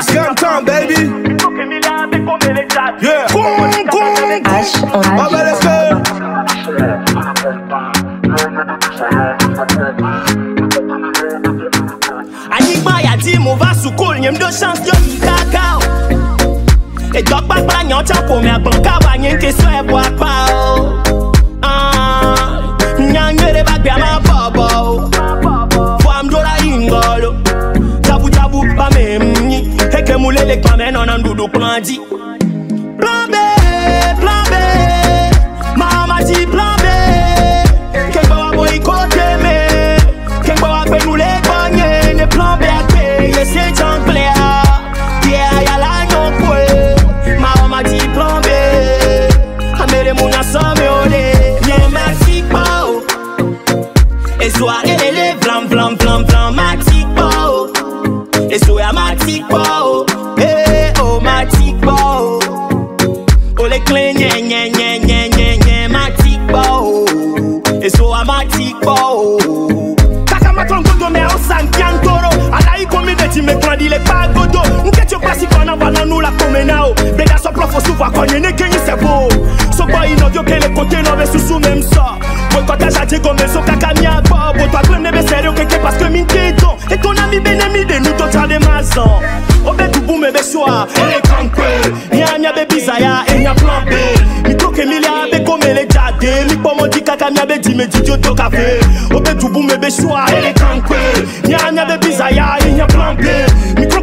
Scanton, baby. Yeah. Va les faire. edɔkpakpa nyɔtsa ƒome agbɔn kaba nye nke sɔ ɛbɔ akpa o Ah, doudou plan di Plan B, plan B. Mama di plan B. Kek ba wap woy kote me Kek ba wap pe nou le konye Ne plan B ak peye se chank ple a Pye a yala nyon kwe Mama di plan B. Amere moun asan me ode Nye matik pa ou oh. E sware le le vlam vlam vlam vlam Matik pa ou oh. E sou ya matik pa ou oh. tikpɔ o. kakamatɔ nkodo mɛ aw san kian toro ala yi komi bɛ ti mɛ kuradi le kpa godo nkɛtɛ plasi kɔnɔ wa nanu la komena o. Bɛda sɔplɔ fo su wa kɔnye ne kenyi sɛ bo sogbɔ yi nɔvio kele kote nɔ bɛ susu mɛ nsɔ boikɔta jate gome so kaka miya gbɔ boto agbe ne bɛ sɛri okeke parce que mi te dɔn etona mi bɛ ne mi de nu to ta de ma zɔn o bɛ dugu mɛ bɛ so a. ele kan pe miamia bɛ biza ya. kanyabe dime didio do kafe obe tubu mebe shwa ele kankwe nya nyabe bizaya inya plan B mikro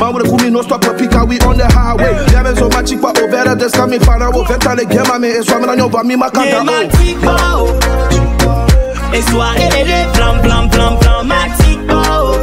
Man, with a kumi, no stop, but pick we on the highway. Yeah, man, so my chick, but over there, just coming, find out, venta, le game, man, it's swimming on your bami, my Nye kaka, ma oh. kpɔ o Ezoa elele vlam vlam vlam vlam ma ti kpɔ o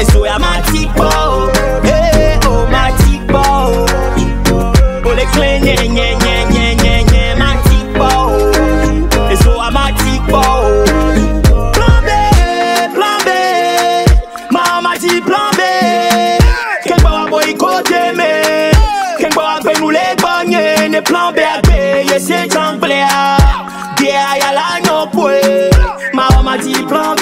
Ezoa ma ti kpɔ o Ee o ma ti kpɔ o O le kle de plan B à payer, c'est complet. La ah. no poué, maman dit plan